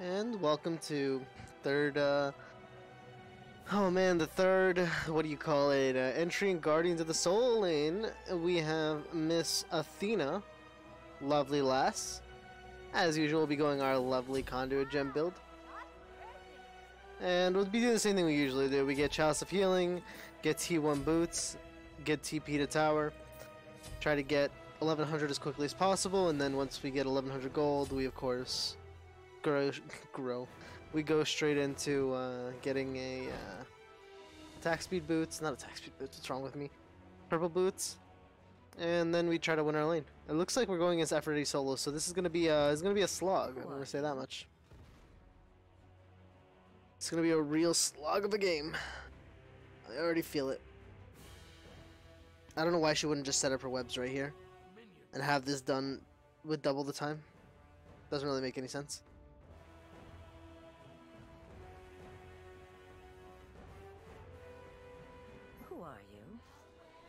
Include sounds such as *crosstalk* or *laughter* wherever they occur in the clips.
And welcome to third, uh, oh man, the third, what do you call it, uh, entry in Guardians of the Solo Lane. We have Miss Athena, lovely lass. As usual, we'll be going our lovely conduit gem build. And we'll be doing the same thing we usually do. We get Chalice of Healing, get T1 boots, get TP to tower, try to get 1100 as quickly as possible, and then once we get 1100 gold, we of course grow, grow. We go straight into uh, getting a uh, attack speed boots, not attack speed boots. What's wrong with me? Purple boots, and then we try to win our lane. It looks like we're going against Aphrodite solo, so this is gonna be a, it's gonna be a slog. I'm gonna say that much. It's gonna be a real slog of a game. I already feel it. I don't know why she wouldn't just set up her webs right here and have this done with double the time. Doesn't really make any sense.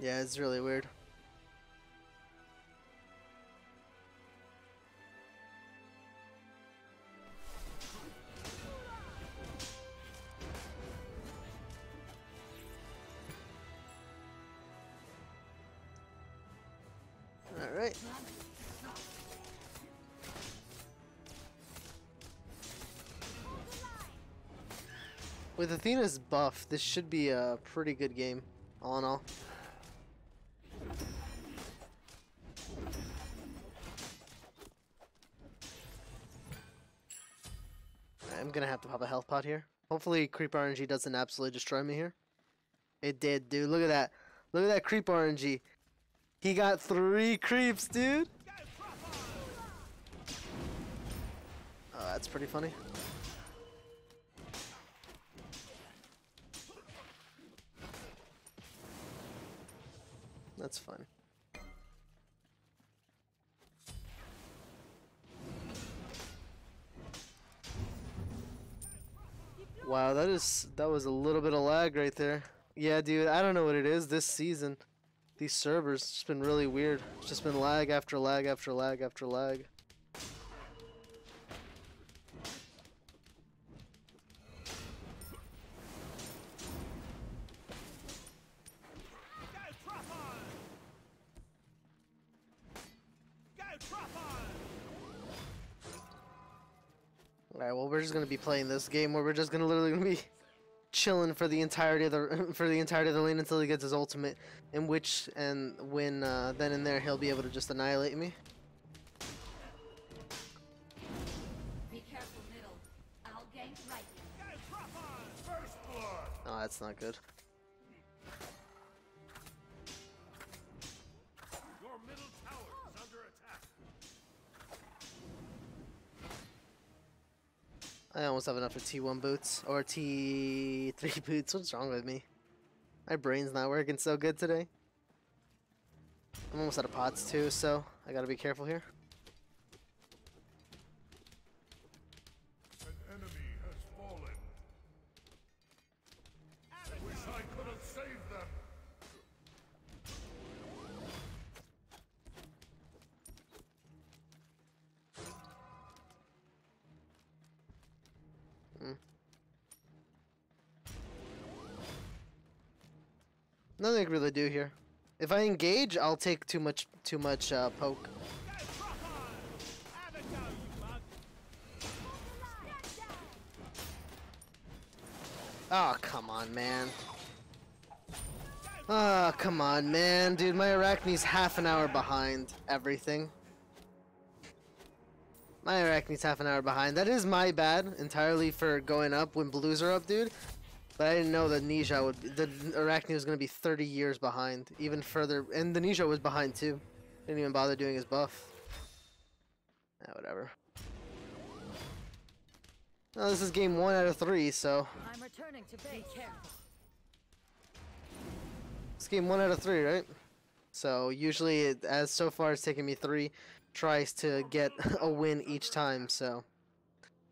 Yeah, it's really weird. Alright. With Athena's buff, this should be a pretty good game, all in all. I'm gonna have to pop a health pot here. Hopefully Creep RNG doesn't absolutely destroy me here. It did, dude. Look at that. Look at that Creep RNG. He got three creeps, dude. Oh, that's pretty funny. That's fun. Wow, that is that was a little bit of lag right there. Yeah, dude, I don't know what it is this season. These servers it's just been really weird. It's just been lag after lag after lag after lag. Alright, well we're just gonna be playing this game where we're just gonna literally gonna be *laughs* chilling for the entirety of the *laughs* for the entirety of the lane until he gets his ultimate, in which and when uh, then and there he'll be able to just annihilate me. Be careful, middle. I'll gank right. First blood! Oh, that's not good. I almost have enough for T1 boots or T3 *laughs* boots. What's wrong with me? My brain's not working so good today. I'm almost out of pots too, so I gotta be careful here. Nothing I can really do here. If I engage, I'll take too much too much uh, poke. Oh, come on, man. Oh, come on, man. Dude, my Arachne's half an hour behind everything. My Arachne's half an hour behind. That is my bad entirely for going up when blues are up, dude. But I didn't know that Ne Zha would be, the Arachne was going to be 30 years behind. Even further. And the Ne Zha was behind too. Didn't even bother doing his buff. Ah, whatever. Well, this is game one out of three, so I'm returning to base. Be careful. it's game one out of three, right? So usually, it, as so far, it's taken me three tries to get *laughs* a win each time. So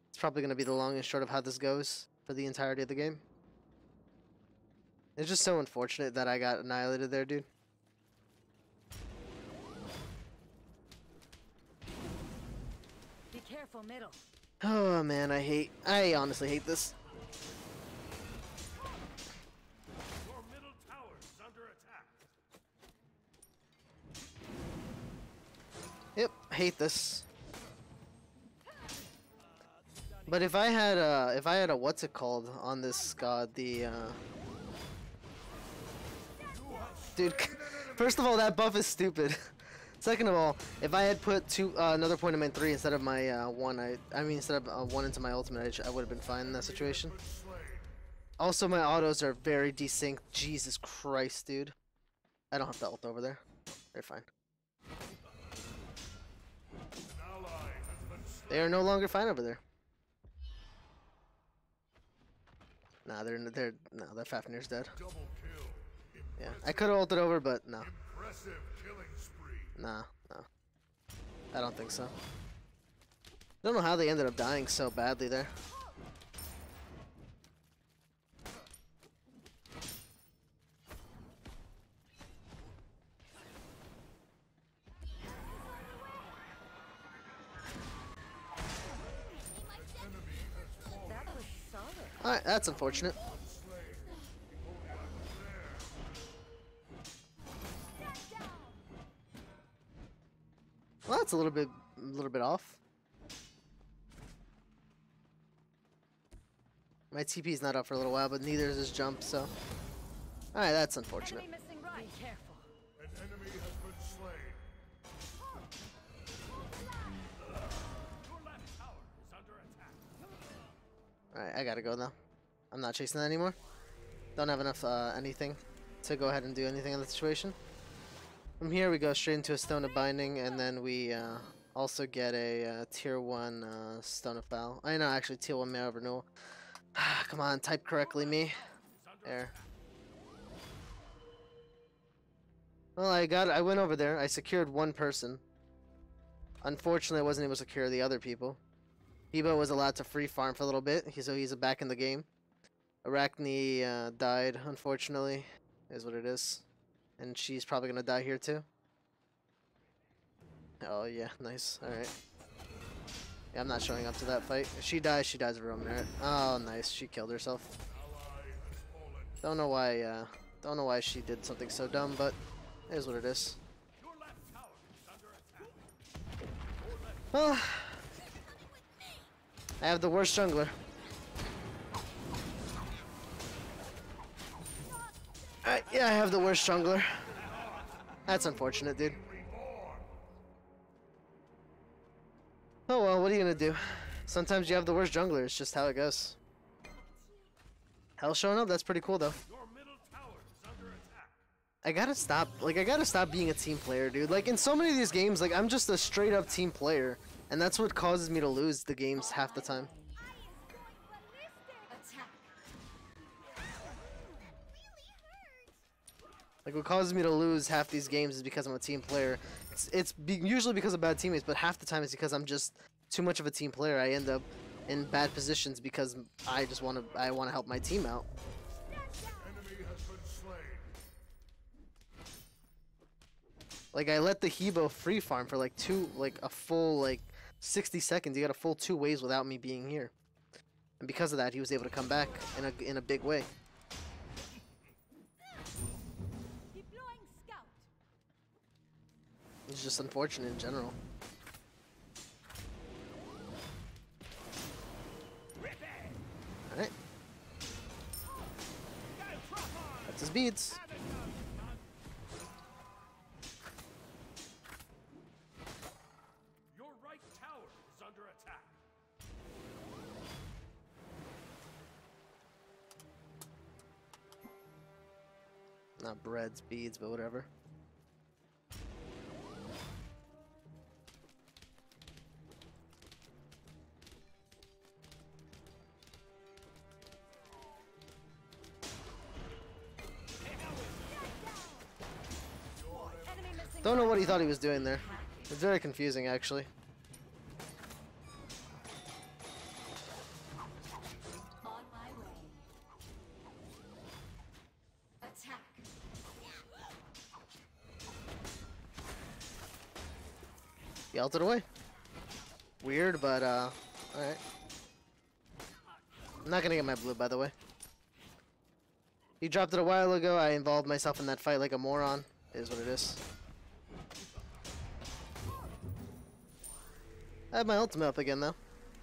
it's probably going to be the long and short of how this goes for the entirety of the game. It's just so unfortunate that I got annihilated there, dude. Be careful, middle. Oh man, I hate. I honestly hate this. Your middle tower is under attack. Yep, hate this. But if I had a, if I had a what's it called on this god, the uh, dude. *laughs* First of all, that buff is stupid. *laughs* Second of all, if I had put two uh, another point in my three instead of my uh, one, I I mean instead of uh, one into my ultimate, I, I would have been fine in that situation. Also, my autos are very desynced. Jesus Christ, dude. I don't have the ult over there. They're fine. They are no longer fine over there. Nah, they're they're no, that Fafnir's dead. Double kill. Yeah, I could have ulted over, but no, Impressive killing spree. nah, no. I don't think so. I Don't know how they ended up dying so badly there. That was solid. Alright, that's unfortunate. Well, that's a little bit, a little bit off. My TP is not up for a little while, but neither is his jump, so. Alright, that's unfortunate. Right. Be careful. An enemy has been slain. Your left tower is under attack. Alright, I gotta go now. I'm not chasing that anymore. Don't have enough uh, anything to go ahead and do anything in the situation. From here, we go straight into a Stone of Binding, and then we uh, also get a uh, Tier 1 uh, Stone of Fal. I know, actually, Tier 1 Mirror of Renewal. *sighs* Come on, type correctly, me. There. Well, I got. I went over there. I secured one person. Unfortunately, I wasn't able to secure the other people. He Bo was allowed to free farm for a little bit, so he's back in the game. Arachne uh, died, unfortunately, is what it is. And she's probably gonna die here too. Oh yeah, nice. Alright. Yeah, I'm not showing up to that fight. If she dies, she dies of own merit. Oh, nice. She killed herself. Don't know why, uh, don't know why she did something so dumb, but it is what it is. Well, I have the worst jungler. Yeah, I have the worst jungler. That's unfortunate, dude. Oh well, what are you gonna do? Sometimes you have the worst jungler, it's just how it goes. Hel showing up, that's pretty cool though. I gotta stop, like, I gotta stop being a team player, dude. Like, in so many of these games, like, I'm just a straight up team player. And that's what causes me to lose the games half the time. Like, what causes me to lose half these games is because I'm a team player. It's, it's be, usually because of bad teammates, but half the time it's because I'm just too much of a team player. I end up in bad positions because I just want to, I want to help my team out. Like, I let the He Bo free farm for like two, like a full, like 60 seconds. He got a full two waves without me being here. And because of that, he was able to come back in a, in a big way. It's just unfortunate in general. Alright. That's his beads. Your right tower is under attack. Not breads, beads, but whatever. Thought he was doing there. It's very confusing, actually. He ulted away. Weird, but uh, Alright. I'm not gonna get my blue, by the way. He dropped it a while ago. I involved myself in that fight like a moron. It is what it is. I have my ultimate up again, though.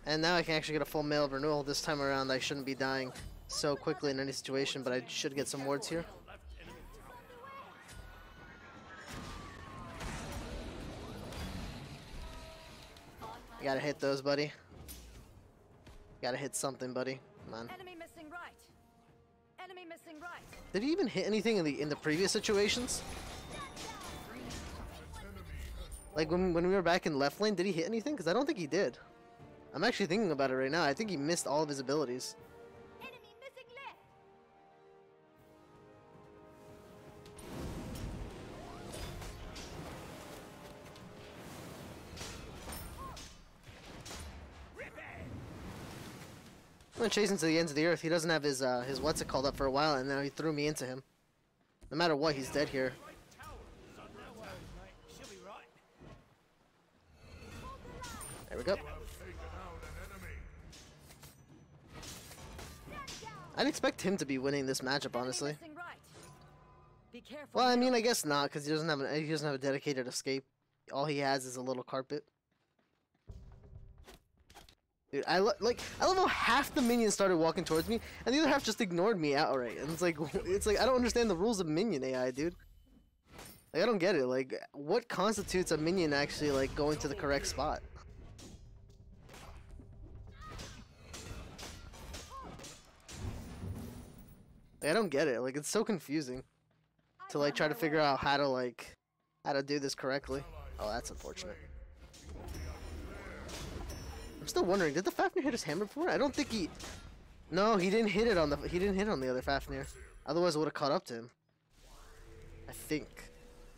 And now I can actually get a full mail of renewal. This time around, I shouldn't be dying so quickly in any situation, but I should get some wards here. You gotta hit those, buddy. Gotta hit something, buddy. Come on. Enemy missing right. Enemy missing right. Did he even hit anything in the in the previous situations? Like when when we were back in left lane, did he hit anything? Because I don't think he did. I'm actually thinking about it right now. I think he missed all of his abilities. Enemy missing left. I'm him to the ends of the earth. He doesn't have his uh, his what's it called up for a while, and now he threw me into him. No matter what, he's dead here. She'll be right. There we go. I'd expect him to be winning this matchup, honestly. Well, I mean, I guess not, because he doesn't have an, he doesn't have a dedicated escape. All he has is a little carpet. Dude, I like I love how half the minions started walking towards me, and the other half just ignored me outright. And it's like, *laughs* it's like I don't understand the rules of minion AI, dude. Like I don't get it. Like, what constitutes a minion actually like going to the correct spot? Like, I don't get it. Like it's so confusing to like try to figure out how to like how to do this correctly. Oh, that's unfortunate. I'm still wondering, did the Fafnir hit his hammer before? I don't think he. No, he didn't hit it on the. He didn't hit on the other Fafnir. Otherwise, it would have caught up to him. I think.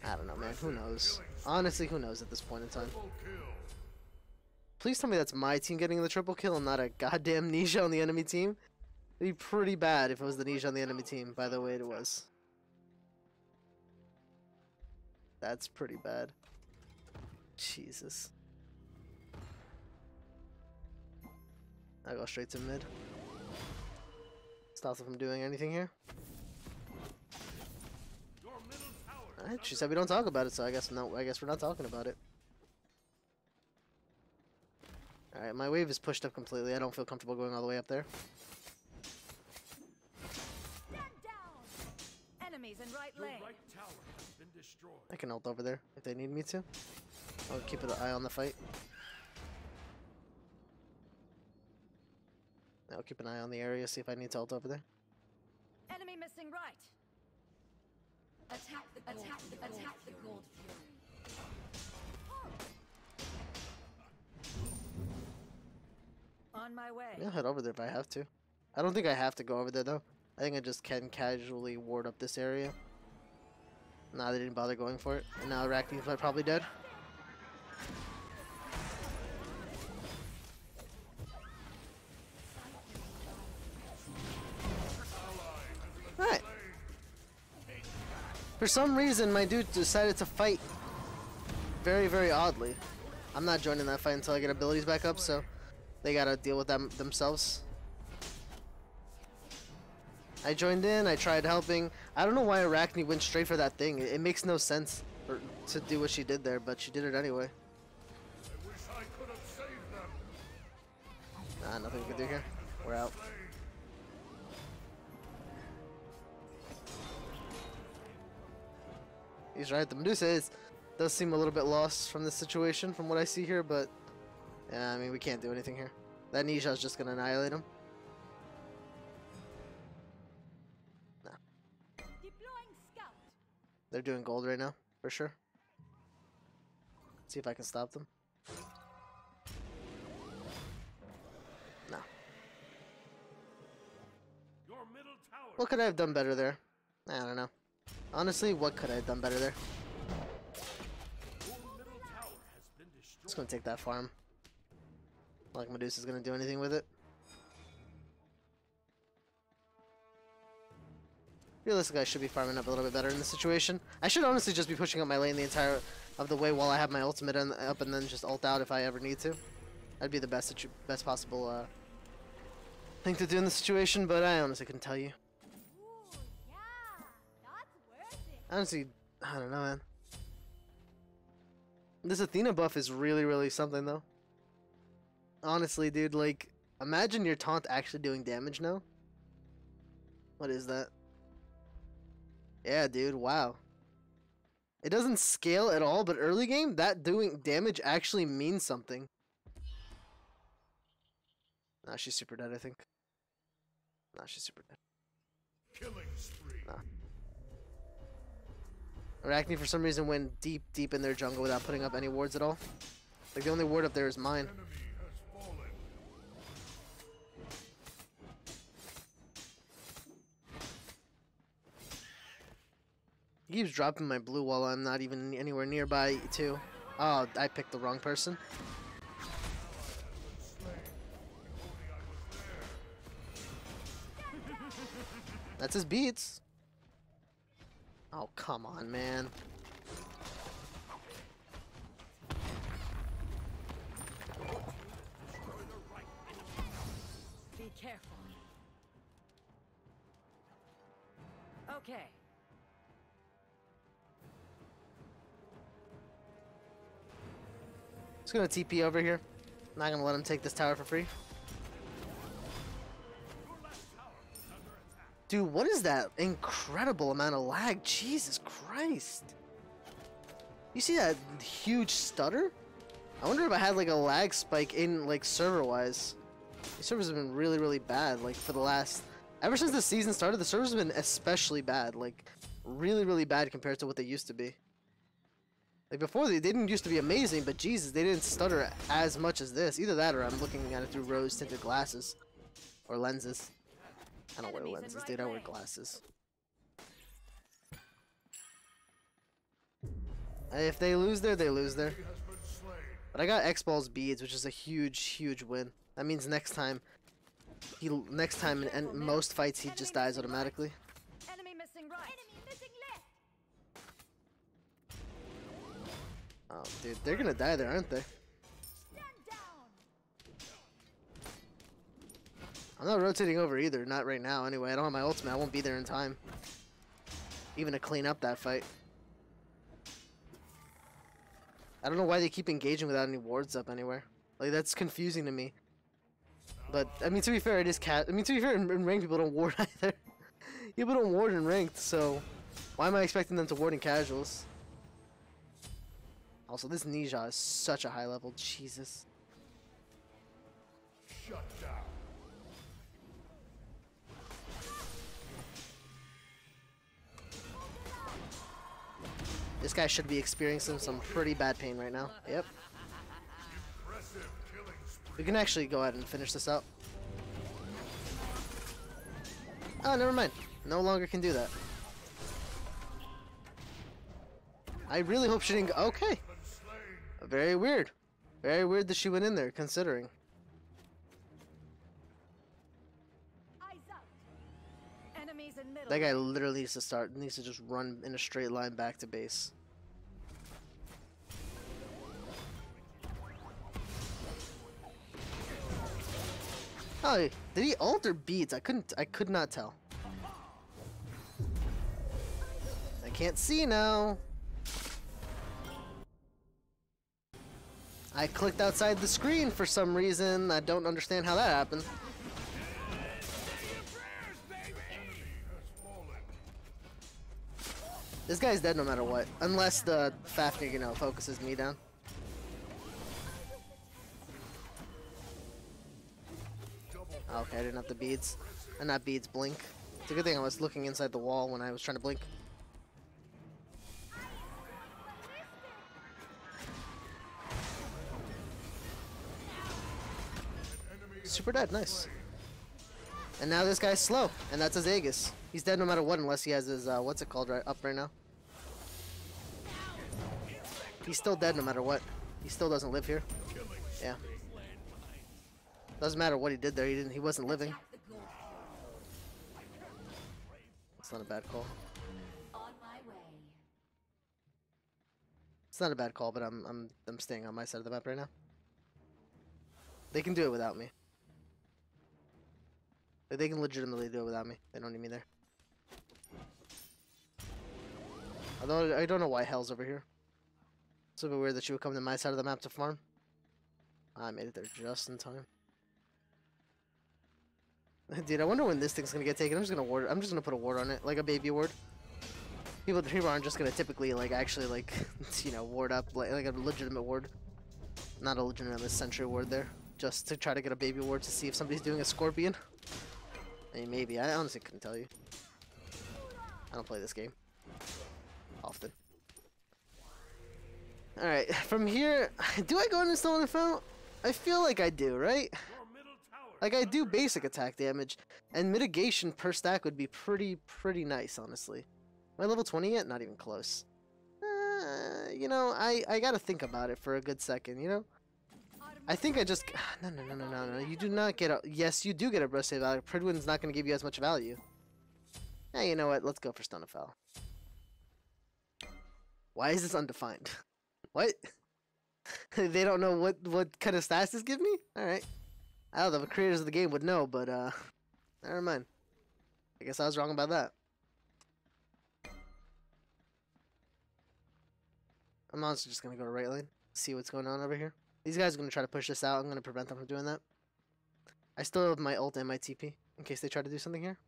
I don't know, man. Who knows? Honestly, who knows at this point in time? Please tell me that's my team getting the triple kill and not a goddamn Ne Zha on the enemy team. Be pretty bad if it was the Ne Zha on the enemy team, by the way it was. That's pretty bad. Jesus. I go straight to mid. Stops him from doing anything here. Alright, she said we don't talk about it, so I guess no I guess we're not talking about it. Alright, my wave is pushed up completely. I don't feel comfortable going all the way up there. I can ult over there if they need me to. I'll keep an eye on the fight. I'll keep an eye on the area, see if I need to ult over there. Enemy missing right. Attack the gold. Attack the attack the gold fury. On my way. I'll head over there if I have to. I don't think I have to go over there though. I think I just can casually ward up this area. Nah, they didn't bother going for it. And now Arachne's are probably dead. Alright. For some reason, my dude decided to fight very, very oddly. I'm not joining that fight until I get abilities back up, so they gotta deal with them themselves. I joined in, I tried helping. I don't know why Arachne went straight for that thing. It, makes no sense to do what she did there, but she did it anyway. I wish I could have saved them. Nah, nothing we can do here. We're out. He's right. The Medusa is does seem a little bit lost from this situation, from what I see here. But yeah, I mean, we can't do anything here. That Ne Zha's just gonna annihilate him. They're doing gold right now, for sure. See if I can stop them. No. Your middle tower What could I have done better there? I don't know. Honestly, what could I have done better there? Your middle tower has been destroyed. Just gonna take that farm. Like Medusa's gonna do anything with it. Realistically, I should be farming up a little bit better in this situation. I should honestly just be pushing up my lane the entire of the way while I have my ultimate in, up and then just ult out if I ever need to. That'd be the best best possible uh, thing to do in the situation, but I honestly couldn't tell you. Honestly, I don't know, man. This Athena buff is really, really something, though. Honestly, dude, like, imagine your taunt actually doing damage now. What is that? Yeah, dude, wow. It doesn't scale at all, but early game, that doing damage actually means something. Nah, she's super dead, I think. Nah, she's super dead. Killing spree. Nah. Arachne, for some reason, went deep, deep in their jungle without putting up any wards at all. Like, the only ward up there is mine. Enemy He keeps dropping my blue while I'm not even anywhere nearby, too. Oh, I picked the wrong person. That's his beats. Oh, come on, man. Be careful. Okay. Gonna TP over here. Not gonna let him take this tower for free. Dude, what is that incredible amount of lag? Jesus Christ. You see that huge stutter? I wonder if I had like a lag spike in like server wise. The servers have been really, really bad. Like for the last, ever since the season started, the servers have been especially bad. Like really, really bad compared to what they used to be. Like before, they didn't used to be amazing, but Jesus, they didn't stutter as much as this. Either that, or I'm looking at it through rose-tinted glasses or lenses. I don't wear lenses, dude. I wear glasses. If they lose there, they lose there. He has been slain. But I got Xbal's beads, which is a huge, huge win. That means next time, he next time in, in most fights he just dies automatically. Enemy missing right. Enemy missing left. Oh, dude, they're gonna die there, aren't they? I'm not rotating over either, not right now anyway. I don't have my ultimate, I won't be there in time. Even to clean up that fight. I don't know why they keep engaging without any wards up anywhere. Like, that's confusing to me. But, I mean, to be fair, it is cat. I mean, to be fair, in, in ranked, people don't ward *laughs* either. people don't ward in ranked, so why am I expecting them to ward in casuals? Also, this Ne Zha is such a high level. Jesus. Shut down. This guy should be experiencing some pretty bad pain right now. Yep. We can actually go ahead and finish this out. Oh, never mind. No longer can do that. I really hope she didn't go. Okay. Very weird. Very weird that she went in there, considering. Eyes up. Enemies in middle. That guy literally needs to start, needs to just run in a straight line back to base. Oh, did he alter beats? I couldn't, I could not tell. I can't see now. I clicked outside the screen for some reason. I don't understand how that happened. This guy's dead no matter what. Unless the Fafnir, you know, focuses me down. Okay, I didn't have the beads. And not beads, blink. It's a good thing I was looking inside the wall when I was trying to blink. Super dead, nice. And now this guy's slow, and that's his Aegis. He's dead no matter what unless he has his, uh, what's it called right up right now. He's still dead no matter what. He still doesn't live here. Yeah. Doesn't matter what he did there, he didn't he wasn't living. It's not a bad call. It's not a bad call, but I'm I'm I'm staying on my side of the map right now. They can do it without me. Like, They can legitimately do it without me. They don't need me there. Although I don't know why Hel's over here. It's a bit weird that she would come to my side of the map to farm. I made it there just in time. *laughs* Dude, I wonder when this thing's gonna get taken. I'm just gonna ward. I'm just gonna put a ward on it, like a baby ward. People, people aren't just gonna typically like actually like, *laughs* you know, ward up like, like a legitimate ward, not a legitimate sentry ward there, just to try to get a baby ward to see if somebody's doing a scorpion. I mean, maybe. I honestly couldn't tell you. I don't play this game often. All right, *laughs* from here, *laughs* do I go into Stone of Fal? I feel like I do, right? Like I do basic attack damage, and mitigation per stack would be pretty, pretty nice, honestly. Am I level 20 yet? Not even close. Uh, you know, I, I gotta think about it for a good second, you know? I think I just... *sighs* No, no, no, no, no, no. You do not get a... Yes, you do get a breast save value. Pridwen's not gonna give you as much value. Yeah, you know what? Let's go for Stone of. Why is this undefined? *laughs* what? *laughs* they don't know what, what kind of stats this give me? Alright. I don't know, the creators of the game would know, but uh, *laughs* never mind. I guess I was wrong about that. I'm honestly just gonna go to right lane, see what's going on over here. These guys are gonna try to push this out. I'm gonna prevent them from doing that. I still have my ult and my TP in case they try to do something here.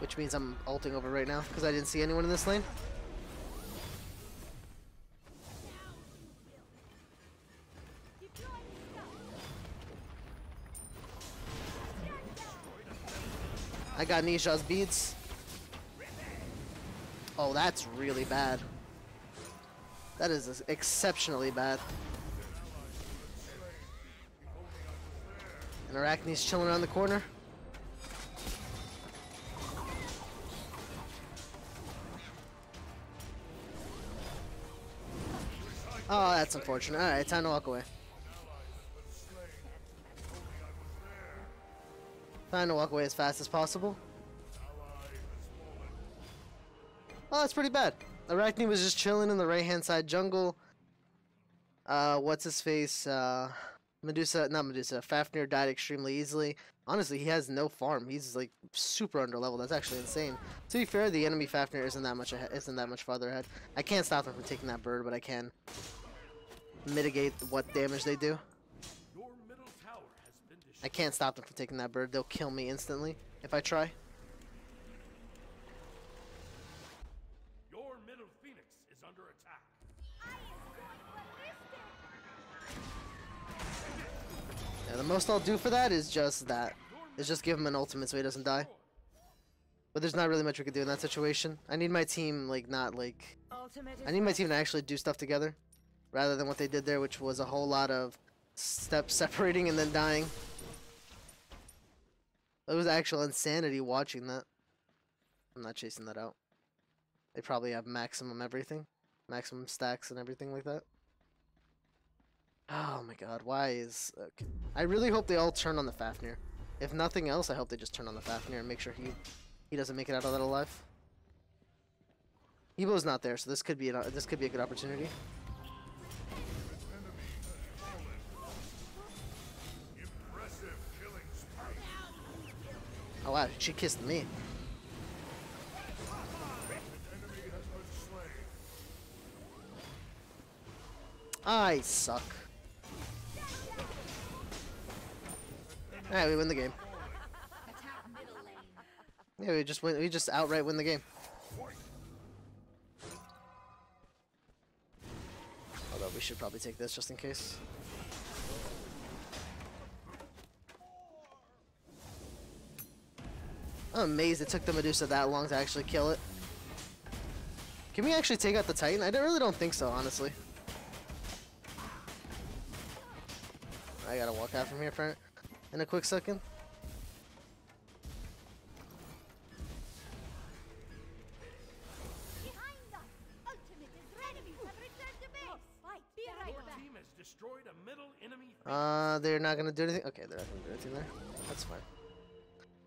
Which means I'm ulting over right now because I didn't see anyone in this lane. I got Ne Zha's beads. Oh, that's really bad. That is exceptionally bad. And Arachne's chilling around the corner. Oh, that's unfortunate. Alright, time to walk away. Trying to walk away as fast as possible. Oh, that's pretty bad. Arachne was just chilling in the right-hand side jungle. Uh, what's his face? Uh, Medusa, not Medusa. Fafnir died extremely easily. Honestly, he has no farm. He's like super under level. That's actually insane. To be fair, the enemy Fafnir isn't that much ahead, isn't that much farther ahead. I can't stop them from taking that bird, but I can mitigate what damage they do. Your middle tower has been. I can't stop them from taking that bird. They'll kill me instantly if I try. Yeah, the most I'll do for that is just that. Is just give him an ultimate so he doesn't die. But there's not really much we can do in that situation. I need my team, like, not, like... I need my team to actually do stuff together. Rather than what they did there, which was a whole lot of steps *laughs* separating and then dying. It was actual insanity watching that. I'm not chasing that out. They probably have maximum everything. Maximum stacks and everything like that. Oh my god, why is... Okay. I really hope they all turn on the Fafnir. If nothing else, I hope they just turn on the Fafnir and make sure he he doesn't make it out of that alive. He Bo's not there, so this could be an, this could be a good opportunity. Oh wow, she kissed me. I suck. Alright, we win the game. Yeah, we just win. We just outright win the game. Although we should probably take this just in case. I'm amazed it took the Medusa that long to actually kill it. Can we actually take out the Titan? I don't, really don't think so, honestly. I gotta walk out from here for in a quick second. Behind us. Ultimate is ready. Enemies have returned to base. Fight. Be right Your back. team has destroyed a middle enemy. Uh, they're not gonna do anything. Okay, they're not gonna do anything there. That's fine.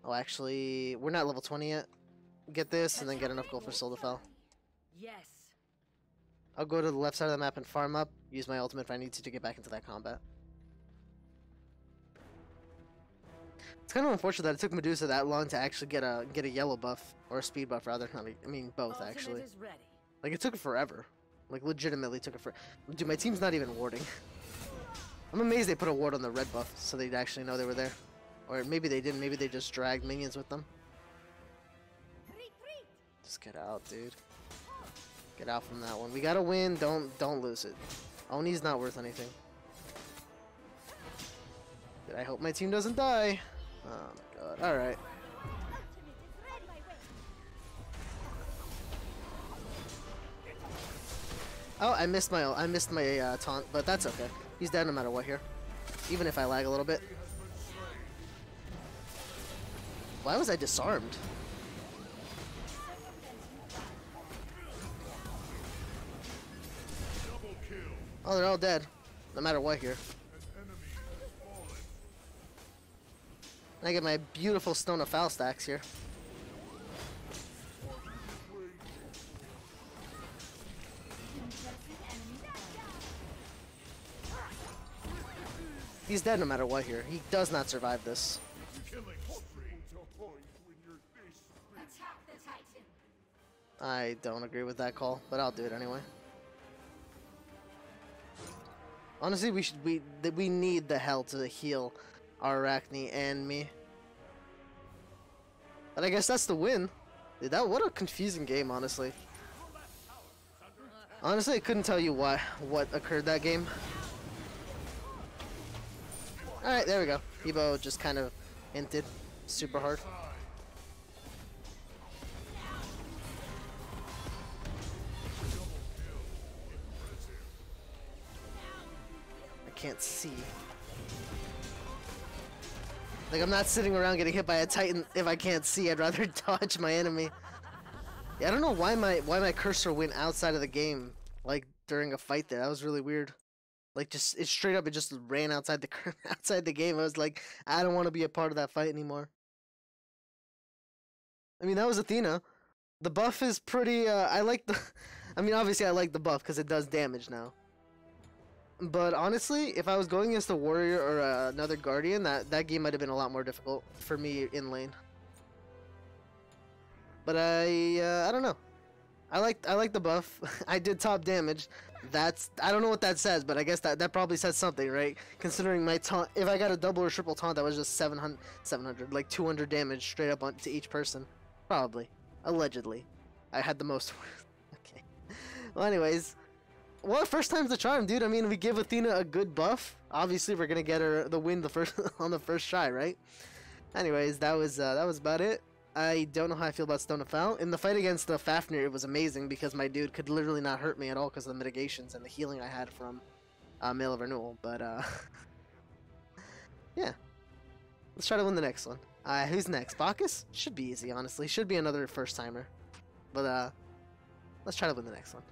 Oh, actually, we're not level 20 yet. Get this, and then get enough gold for Stone of Fal. Yes. I'll go to the left side of the map and farm up. Use my ultimate if I need to to get back into that combat. It's kind of unfortunate that it took Medusa that long to actually get a get a yellow buff or a speed buff rather. I mean, mean both Ultimate actually. Like it took forever. Like legitimately took it for. Dude, my team's not even warding. I'm amazed they put a ward on the red buff so they'd actually know they were there. Or maybe they didn't. Maybe they just dragged minions with them. Just get out, dude. Get out from that one. We gotta win. Don't don't lose it. Oni's not worth anything. Dude, I hope my team doesn't die. Oh my god. All right. Ultimate is ready! My way! Oh, I missed my I missed my uh, taunt, but that's okay. He's dead no matter what here. Even if I lag a little bit. Why was I disarmed? Oh, they're all dead. No matter what here. An enemy has fallen. And I get my beautiful Stone of Fal stacks here. He's dead no matter what here. He does not survive this. I don't agree with that call, but I'll do it anyway. Honestly, we should we we need the Hel to heal Arachne and me. But I guess that's the win. Dude, that what a confusing game, honestly. Honestly, I couldn't tell you what what occurred that game. All right, there we go. He Bo just kind of hinted super hard. I can't see. Like, I'm not sitting around getting hit by a titan if I can't see. I'd rather *laughs* dodge my enemy. Yeah, I don't know why my why my cursor went outside of the game, like during a fight there. That was really weird. Like, just it straight up, it just ran outside the *laughs* outside the game. I was like, I don't want to be a part of that fight anymore. I mean, that was Athena. The buff is pretty. Uh, I like the. *laughs* I mean, obviously, I like the buff because it does damage now. But honestly, if I was going against a warrior or uh, another guardian, that that game might have been a lot more difficult for me in lane. But I uh, I don't know. I like I like the buff. *laughs* I did top damage. That's I don't know what that says, but I guess that that probably says something, right? Considering my taunt, if I got a double or triple taunt, that was just 700, 700 like 200 damage straight up on to each person. Probably, allegedly, I had the most. *laughs* okay. Well, anyways, well, first time's the charm, dude. I mean, we give Athena a good buff. Obviously, we're gonna get her the win the first *laughs* on the first try, right? Anyways, that was uh, that was about it. I don't know how I feel about Stone of Fal. In the fight against the Fafnir, it was amazing because my dude could literally not hurt me at all because of the mitigations and the healing I had from uh, Mail of Renewal. But uh, *laughs* yeah, let's try to win the next one. Uh, who's next? Bacchus? Should be easy, honestly. Should be another first timer. But uh, let's try to win the next one.